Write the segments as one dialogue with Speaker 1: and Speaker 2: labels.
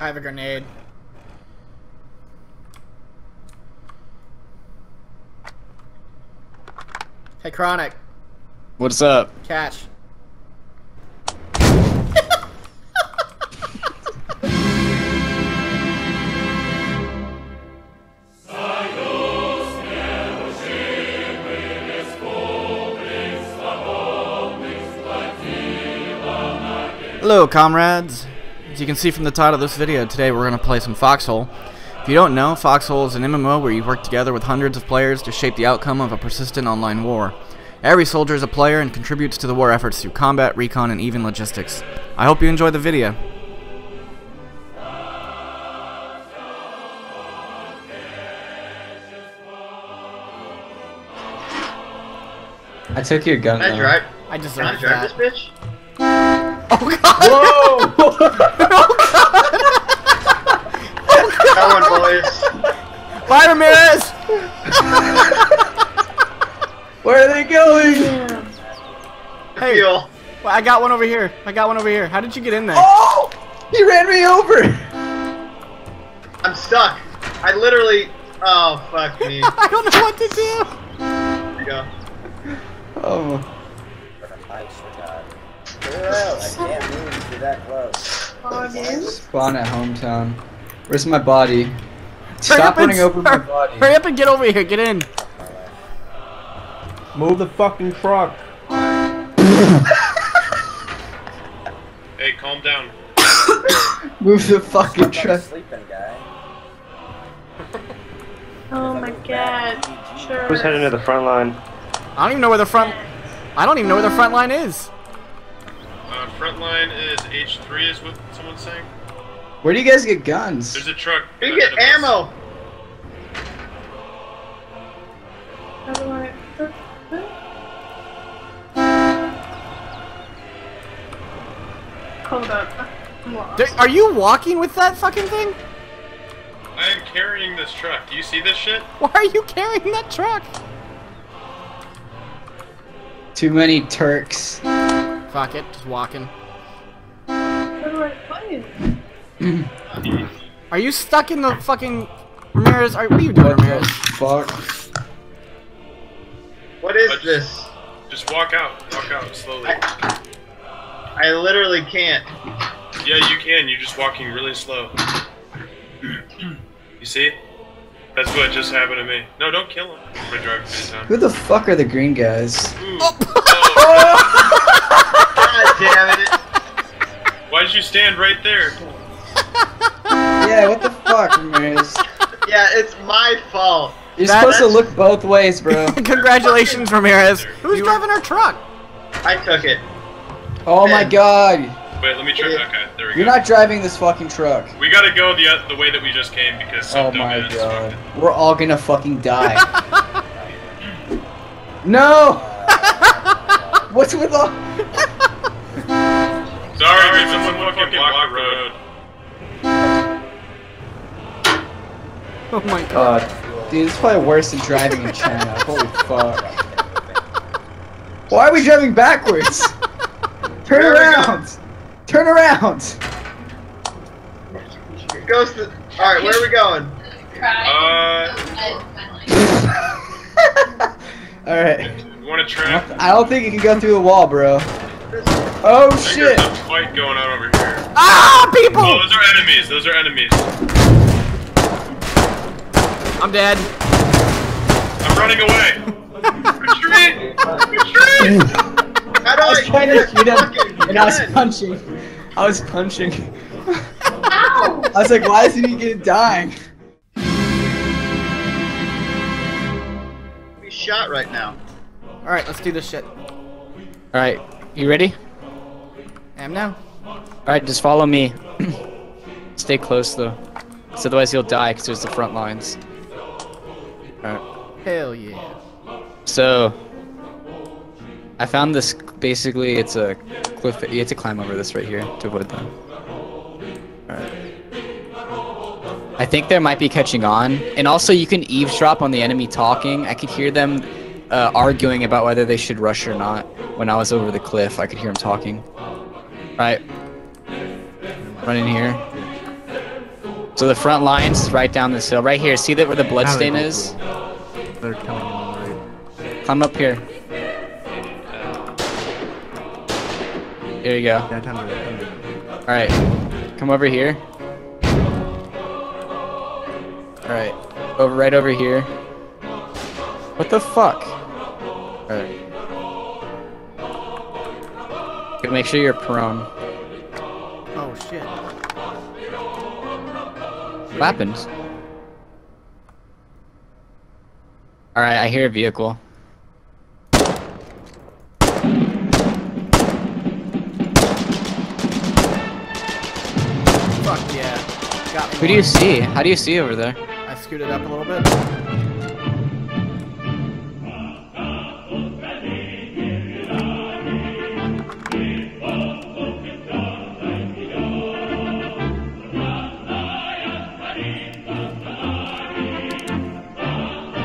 Speaker 1: I have a grenade. Hey, Chronic,
Speaker 2: What's up?
Speaker 1: catch. Hello, comrades. As you can see from the title of this video, today we're going to play some Foxhole. If you don't know, Foxhole is an MMO where you work together with hundreds of players to shape the outcome of a persistent online war. Every soldier is a player and contributes to the war efforts through combat, recon, and even logistics. I hope you enjoy the video.
Speaker 2: I took your gun.
Speaker 3: Can I
Speaker 2: though.
Speaker 3: drive?
Speaker 1: I
Speaker 3: Can I drive
Speaker 1: that.
Speaker 3: this bitch?
Speaker 1: Oh god!
Speaker 2: Whoa!
Speaker 1: I got one over here. I got one over here. How did you get in there?
Speaker 2: Oh! He ran me over.
Speaker 3: I'm stuck. I literally. Oh fuck me.
Speaker 1: I don't know what to do.
Speaker 3: There you go.
Speaker 2: Oh.
Speaker 4: I can't move to that close.
Speaker 2: Spawn at hometown. Where's my body?
Speaker 1: Hurry
Speaker 2: Stop running over my body.
Speaker 1: Hurry up and get over here. Get in.
Speaker 5: Move the fucking truck.
Speaker 6: Hey, calm down.
Speaker 2: Move the fucking truck.
Speaker 4: sleeping, guy.
Speaker 7: Oh my god. Sure.
Speaker 5: Who's heading to the front line?
Speaker 1: I don't even know where the front. I don't even know where the front line is.
Speaker 6: Uh, front line is H3 is what someone's saying.
Speaker 2: Where do you guys get guns?
Speaker 6: There's a truck.
Speaker 3: You get
Speaker 6: of us.
Speaker 1: Are you walking with that fucking thing?
Speaker 6: I am carrying this truck. Do you see this shit?
Speaker 1: Why are you carrying that truck?
Speaker 2: Too many Turks.
Speaker 1: Fuck it, just walking.
Speaker 7: How do I play?
Speaker 1: Are you stuck in the fucking Ramirez? Are, what are you doing, Ramirez?
Speaker 2: Fuck.
Speaker 3: What is
Speaker 6: Let's-
Speaker 3: this?
Speaker 6: Just walk out. Walk out slowly.
Speaker 3: I literally can't.
Speaker 6: Yeah, you can. You're just walking really slow. you see? That's what just happened to me. No, don't kill him. I'm gonna drive the
Speaker 2: Who the fuck are the green guys?
Speaker 6: Ooh.
Speaker 1: Oh.
Speaker 6: Oh,
Speaker 3: God damn it.
Speaker 6: why'd you stand right there?
Speaker 2: Yeah, what the fuck, Ramirez?
Speaker 3: Yeah, it's my fault.
Speaker 2: You're
Speaker 1: That-
Speaker 2: supposed to look both ways, bro.
Speaker 1: Congratulations, Ramirez. Who's
Speaker 6: You-
Speaker 1: driving our truck?
Speaker 3: I took it.
Speaker 2: Oh my god.
Speaker 6: Wait, let me try. Okay, there we go.
Speaker 2: You're not driving this fucking truck.
Speaker 6: We gotta go the oth- the way that we just came because some
Speaker 2: Oh my god.
Speaker 6: fucking-
Speaker 2: We're all gonna fucking die. no! What's with all.
Speaker 6: Sorry, dude, someone fucking blocked the road.
Speaker 1: Oh my god.
Speaker 2: God. Dude, it's probably worse than driving in China. Holy fuck. Why are we driving backwards? Turn
Speaker 3: Where are we
Speaker 2: around! Turn around!
Speaker 3: It goes to. Alright, where are we going?
Speaker 6: Uh,
Speaker 2: Alright.
Speaker 6: you wanna try?
Speaker 2: I don't think you can go through the wall, bro. Oh
Speaker 6: I
Speaker 2: shit!
Speaker 6: There's a fight going on over here.
Speaker 1: Ah, people!
Speaker 6: Oh, those are enemies. Those are enemies.
Speaker 1: I'm dead.
Speaker 6: I'm running away. Retreat! Retreat!
Speaker 3: How do
Speaker 2: I
Speaker 3: I,
Speaker 2: was trying to shoot him, and I was punching. I was punching. Ow! I was like, why isn't he getting dying?
Speaker 3: Be shot right now.
Speaker 1: Alright, let's do this shit.
Speaker 8: Alright, you ready?
Speaker 1: I Am now.
Speaker 8: Alright, just follow me. Stay close though. 'cause otherwise you'll die because there's the front lines. Alright.
Speaker 1: Hell yeah.
Speaker 8: So, I found this. Basically, it's a cliff. You have to climb over this right here to avoid them. Alright. I think they might be catching on, and also you can eavesdrop on the enemy talking. I could hear them uh, arguing about whether they should rush or not. When I was over the cliff, I could hear them talking. Alright. Run in here. So the front line's right down this hill. Right here. See that where the blood stain is?
Speaker 1: They're coming in the right.
Speaker 8: Climb up here. There you go.
Speaker 1: Yeah, time to
Speaker 8: Alright. Come over here. Alright. Over right over here. What the fuck? Alright. Make sure you're prone.
Speaker 1: Oh shit.
Speaker 8: What happened? Alright, I hear a vehicle. Who do you see? How do you see over there?
Speaker 1: I scooted up a little bit.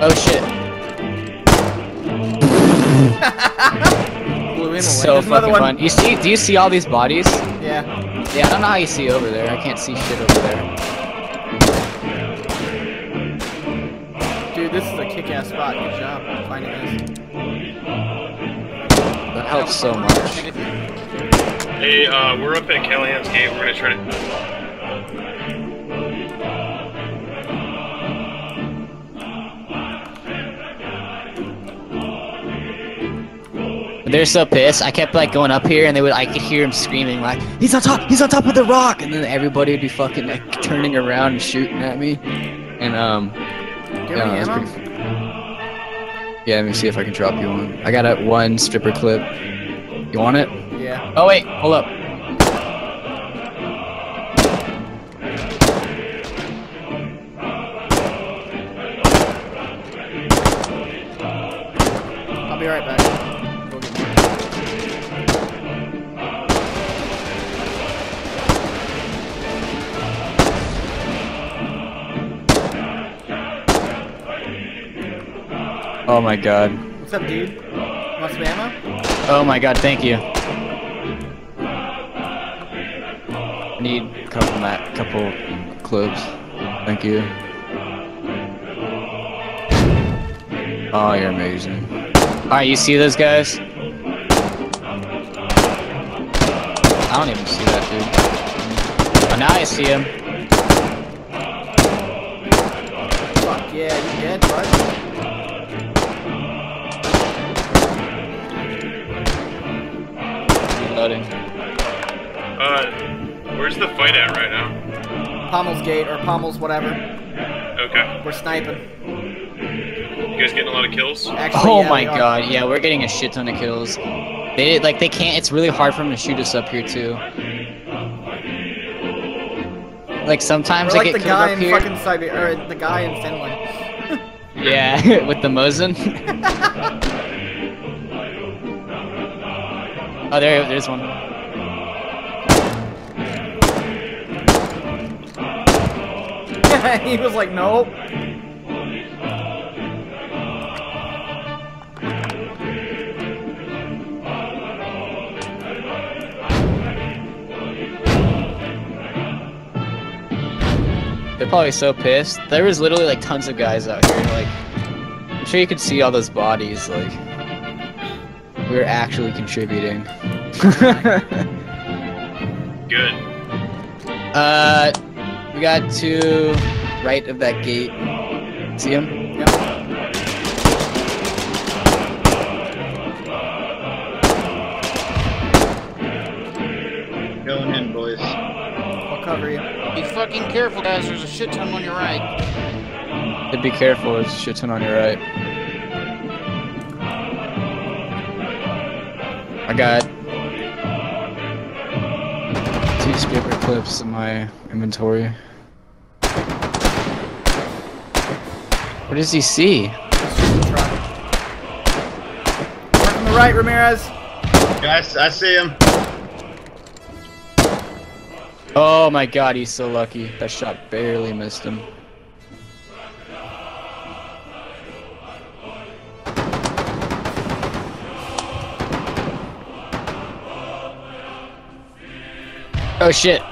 Speaker 8: Oh shit. So fucking fun. You see, do you see all these bodies?
Speaker 1: Yeah.
Speaker 8: Yeah, I don't know how you see over there. I can't see shit over there.
Speaker 1: Is spot. Good job finding this.
Speaker 8: That helps so much.
Speaker 6: Hey, uh, we're up at Callahan's gate. We're gonna try to.
Speaker 8: They're so pissed. I kept like going up here, and they would. I could hear him screaming like, "He's on top! He's on top of the rock!" And then everybody would be fucking like turning around and shooting at me. And um,
Speaker 1: Do you have
Speaker 8: yeah,
Speaker 1: any ammo?
Speaker 8: pretty. Yeah, let me see if I can drop you one. I got a one stripper clip. You want it?
Speaker 1: Yeah.
Speaker 8: Oh wait, hold up. Oh my god.
Speaker 1: What's up, dude? Want some ammo?
Speaker 8: Oh my god, thank you. I need a couple mat, couple clips. Thank you. Oh, you're amazing. Alright, you see those guys? I don't even see that dude. Oh, now I see him.
Speaker 1: Fuck yeah, you dead, bud?
Speaker 6: Uh, where's the fight at right now?
Speaker 1: Pommel's gate or Pommel's whatever.
Speaker 6: Okay.
Speaker 1: We're sniping.
Speaker 6: You guys getting a lot of kills?
Speaker 1: Actually,
Speaker 8: Oh
Speaker 1: yeah,
Speaker 8: my
Speaker 1: we are.
Speaker 8: god, yeah, we're getting a shit ton of kills. They like they can't. It's really hard for them to shoot us up here too. Like sometimes
Speaker 1: We're
Speaker 8: I
Speaker 1: like
Speaker 8: get
Speaker 1: the
Speaker 8: killed
Speaker 1: guy
Speaker 8: up
Speaker 1: in
Speaker 8: here.
Speaker 1: fucking Siberia, or the guy in Finland.
Speaker 8: Yeah, with the Mosin. oh, there, there's one.
Speaker 1: he was like, nope.
Speaker 8: They're probably so pissed. There was literally like tons of guys out here. Like, I'm sure you could see all those bodies. Like, we were actually contributing.
Speaker 6: Good.
Speaker 8: uh, we got to right of that gate. See him?
Speaker 1: Yep.
Speaker 3: Going in, boys.
Speaker 1: I'll cover you.
Speaker 9: Be fucking careful, guys. There's a shit ton on your right.
Speaker 8: But be careful. There's a shit ton on your right. I got two stripper clips in my inventory. What does he see?
Speaker 1: Let's the. Mark on the right, Ramirez.
Speaker 3: Guys, I see him.
Speaker 8: Oh my god, he's so lucky. That shot barely missed him. Oh shit.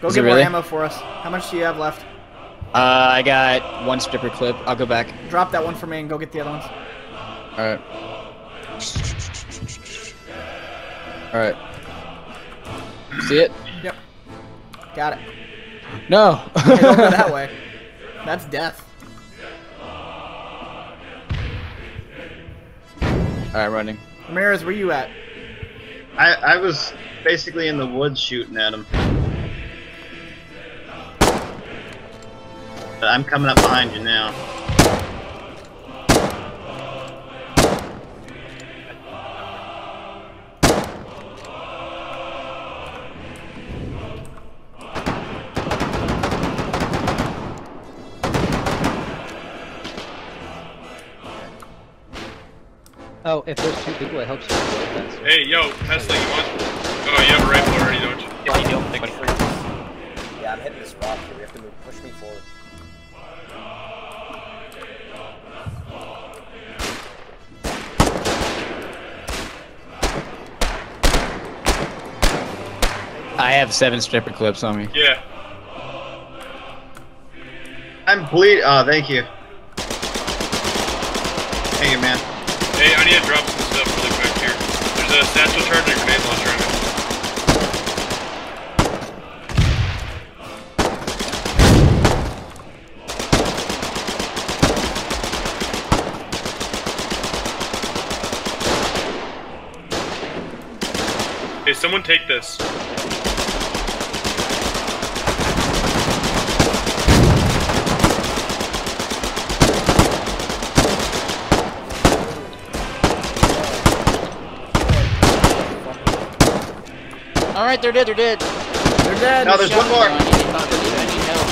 Speaker 1: Go
Speaker 8: Is
Speaker 1: get more
Speaker 8: really?
Speaker 1: ammo for us. How much do you have left?
Speaker 8: Uh, I got one stripper clip. I'll go back.
Speaker 1: Drop that one for me and go get the other ones.
Speaker 8: All right. All right. See it?
Speaker 1: Yep. Got it.
Speaker 8: No.
Speaker 1: Hey, don't go that way. That's death.
Speaker 8: All right, running.
Speaker 1: Ramirez, where you at?
Speaker 3: I, I was basically in the woods shooting at him. But I'm coming up behind you now.
Speaker 10: Oh, if there's two people, it helps you.
Speaker 6: Hey, yo, Tesla, you want? Oh, you have a rifle already, don't you?
Speaker 4: Yeah, I'm hitting this rock here. We have to move. Push me forward.
Speaker 8: Have seven stripper clips on me.
Speaker 6: Yeah.
Speaker 3: I'm bleed. Oh, thank you. Thank you, man.
Speaker 6: Hey, I need to drop some stuff really quick here. There's a satchel charge and a grenade launcher in it. Hey, someone take this.
Speaker 9: All right, they're dead. They're dead.
Speaker 1: They're dead.
Speaker 3: No, there's one more.
Speaker 9: I need, I need, help.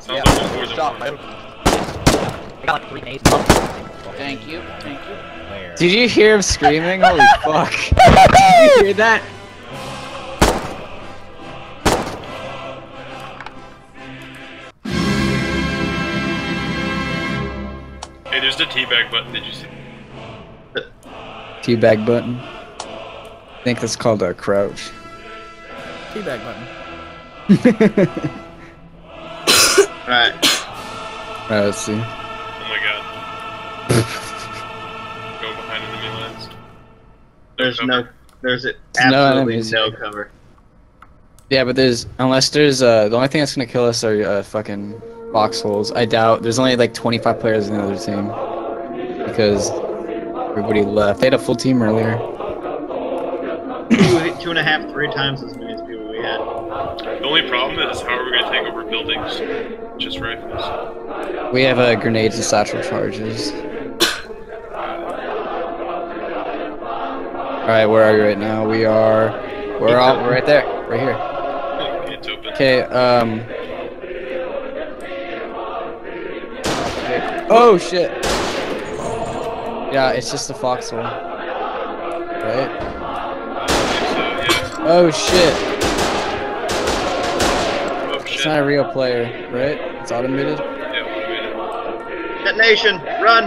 Speaker 6: Sounds like there's more
Speaker 10: Stop,
Speaker 6: one.
Speaker 10: I got like three nades.
Speaker 9: Thank you. Thank you.
Speaker 8: Did you hear him screaming? Holy fuck! Did you hear that?
Speaker 6: Hey, there's the teabag button. Did you see?
Speaker 8: Teabag button. I think that's called a crouch.
Speaker 1: Teabag button.
Speaker 3: Alright.
Speaker 8: Alright, let's see.
Speaker 6: Oh my god. Go behind enemy lines.
Speaker 3: There's
Speaker 6: cover.
Speaker 3: no. There's it.
Speaker 8: There's no
Speaker 3: Absolutely
Speaker 8: enemies
Speaker 3: no
Speaker 8: here.
Speaker 3: cover.
Speaker 8: Yeah, but there's unless there's uh the only thing that's gonna kill us are uh, fucking foxholes. I doubt there's only like 25 players in the other team because everybody left. They had a full team earlier.
Speaker 3: Two, two and a half, three times as many as people we had.
Speaker 6: The only problem is how are we gonna take over buildings? Just rifles.
Speaker 8: We have uh, grenades and satchel charges. All right, where are you right now? We are. We're all we're right there, right here. Okay. Um. Oh shit. Yeah, it's just a foxhole. Right?
Speaker 6: So, yeah.
Speaker 8: Oh shit.
Speaker 6: Oh
Speaker 8: It's not a real player, right? It's automated.
Speaker 6: Yeah, automated.
Speaker 3: Detonation! Run!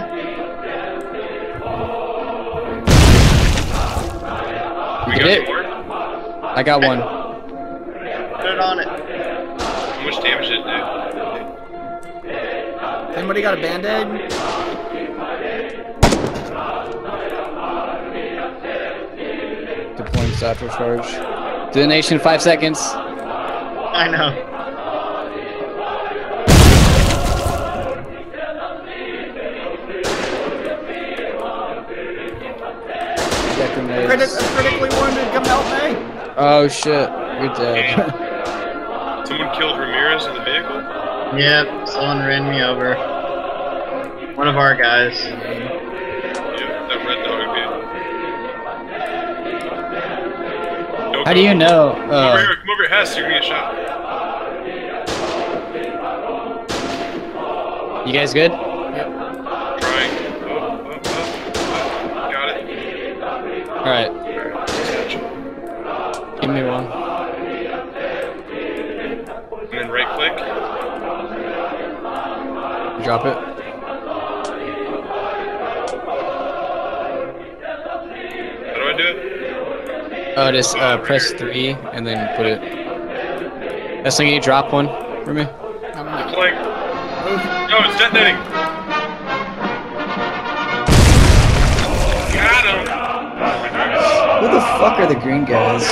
Speaker 6: We
Speaker 8: did
Speaker 6: got
Speaker 8: it. I got one.
Speaker 3: Put it on it.
Speaker 6: How much damage did it do?
Speaker 1: Anybody got a band-aid?
Speaker 8: Deploying satchel charge. Detonation five seconds.
Speaker 3: I know.
Speaker 8: Got grenades.
Speaker 1: Criti- I'm critically wounded. Come help me.
Speaker 8: Oh shit, you're dead.
Speaker 6: Someone killed Ramirez in the vehicle?
Speaker 3: Yep, someone ran me over. One of our guys.
Speaker 6: Yeah, that red dog
Speaker 8: How do you know?
Speaker 6: Come over
Speaker 8: Uh,
Speaker 6: here, come over here, Hess, you're gonna get shot.
Speaker 8: you guys good?
Speaker 6: Trying. Oh, oh, oh, oh. Got it.
Speaker 8: All right, give me one.
Speaker 6: And then right click.
Speaker 8: Drop
Speaker 6: it.
Speaker 8: Oh, just uh, press three and then put it. That's you drop one for me.
Speaker 6: Deploying. No, it's detonating. Got him.
Speaker 2: Who the fuck are the green guys?